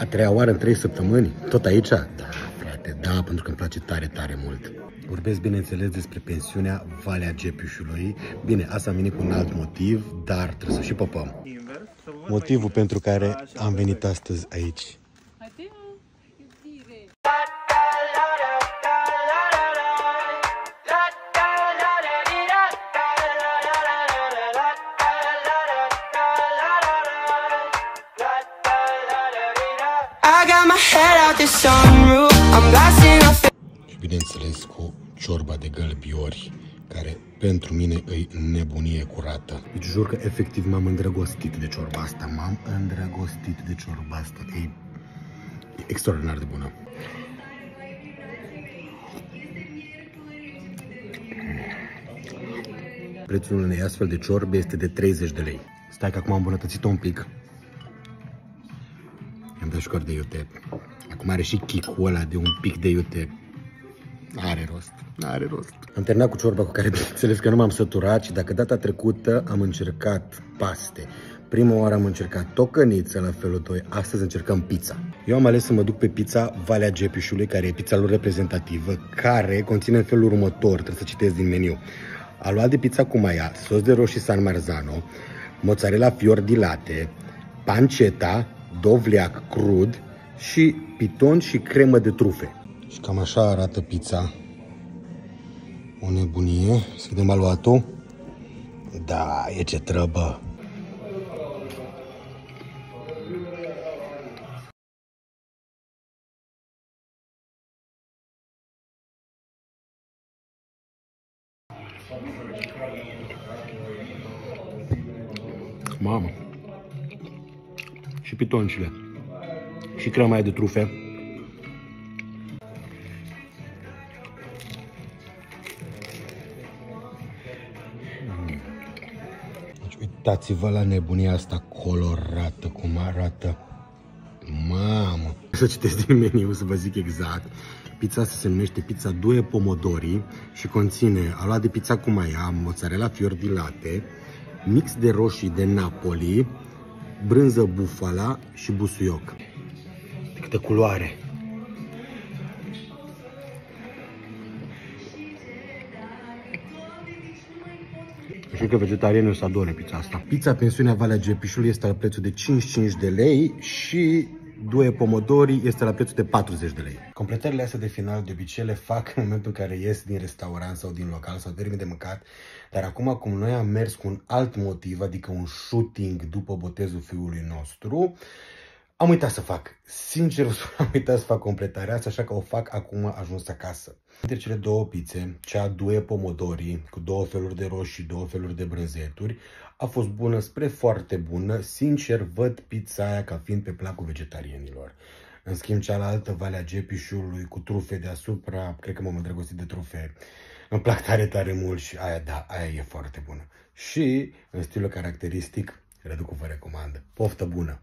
A treia oară în trei săptămâni? Tot aici? Da, frate, da, pentru că îmi place tare, tare mult. Vorbesc, bineînțeles, despre pensiunea Valea Gepișului. Bine, asta am venit cu un alt motiv, dar trebuie să și popăm. Motivul pentru care am venit astăzi aici. Și bineînțeles cu ciorba de gălbiori, care pentru mine e nebunie curată. Îți jur că efectiv m-am îndrăgostit de ciorba asta. M-am îndrăgostit de ciorba asta. E, e extraordinar de bună. Prețul unei astfel de ciorbe este de 30 de lei. Stai că acum am îmbunătățit-o un pic. Am dat școr de iute. Acum are și chicul ăla de un pic de iute. Are rost, are rost. Am terminat cu ciorba cu care, bineînțeles că nu m-am săturat și dacă data trecută am încercat paste. Prima oară am încercat tocăniță la felul 2, astăzi încercăm pizza. Eu am ales să mă duc pe pizza Valea Gepișului, care e pizza lor reprezentativă, care conține în felul următor, trebuie să citesc din meniu. A luat de pizza cu maia, sos de roșii San Marzano, mozzarella fior di latte, panceta, dovleac crud și piton și cremă de trufe. Și cam așa arată pizza. O nebunie. Să vedem aluatul. Da, e ce trăbă. Mamă. Și pitoncile. Și crema aia de trufe. Deci uitați-vă la nebunia asta colorată, cum arată. Mamă! Să citesc din meniu să vă zic exact. Pizza asta se numește pizza due pomodori și conține aluat de pizza cu maia, mozzarella fior di latte, mix de roșii de Napoli, brânză bufala și busuioc. Câtă culoare! Știu că vegetarianii o să adore pizza asta. Pizza pensiunea Valea Gepișului este la prețul de 55 de lei și due pomodori este la prețul de 40 de lei. Completările astea de final de obicei le fac în momentul în care ies din restaurant sau din local sau termin de mâncat, dar acum cum noi am mers cu un alt motiv, adică un shooting după botezul fiului nostru, am uitat să fac. Sincer, am uitat să fac completarea asta, așa că o fac acum ajuns acasă. Între cele două pizze, cea due pomodori, cu două feluri de roșii, două feluri de brânzeturi, a fost bună spre foarte bună. Sincer, văd pizza aia ca fiind pe placul vegetarianilor. În schimb, cealaltă, Valea Gepișului, cu trufe deasupra, cred că m-am îndrăgostit de trufe. Îmi plac tare, tare mult și aia, da, aia e foarte bună. Și, în stilul caracteristic, Reducu vă recomandă. Poftă bună!